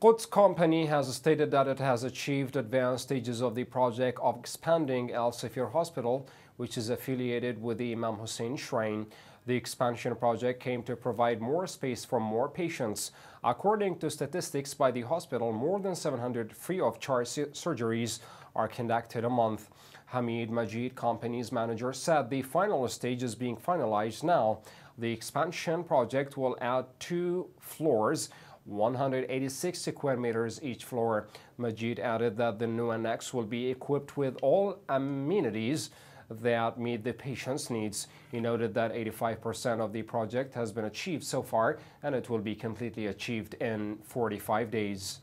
Quds company has stated that it has achieved advanced stages of the project of expanding al-Sefeer Hospital, which is affiliated with the Imam Hussein Shrine. The expansion project came to provide more space for more patients. According to statistics by the hospital, more than 700 free of charge surgeries are conducted a month. Hemeed Mejeed, company's manager, said the final stage is being finalized now. The expansion project will add two floors 186 square meters each floor. Mejeed added that the new annex will be equipped with all amenities that meet the patient's needs. He noted that 85% of the project has been achieved so far and it will be completely achieved in 45 days.